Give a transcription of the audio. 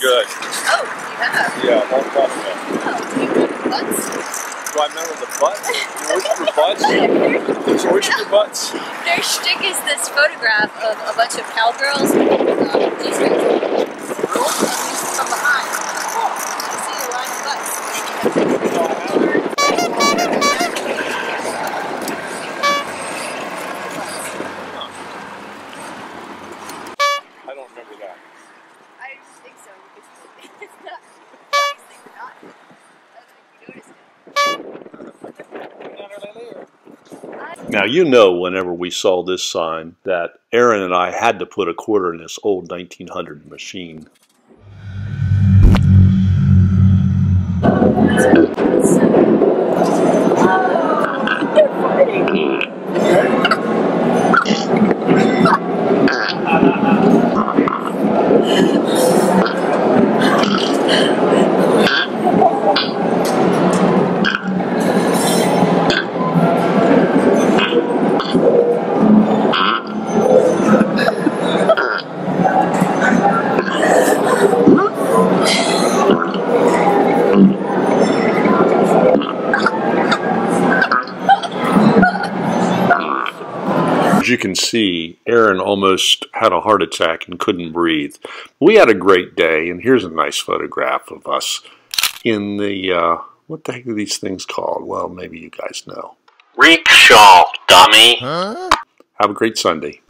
Good. Oh, you have. Yeah, long time ago. Oh, you remember butts? Do I remember the butts? The oyster butts? Those oyster butts? Their shtick is this photograph of a bunch of cowgirls um, Now, you know, whenever we saw this sign, that Erin and I had to put a quarter in this old 1900 machine. As you can see, Erin almost had a heart attack and couldn't breathe. We had a great day, and here's a nice photograph of us in the, uh, what the heck are these things called? Well, maybe you guys know. Rickshaw, dummy. Have a great Sunday.